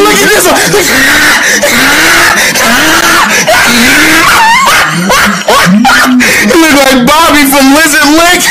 look at this one. He look like Bobby from Lizard Lick.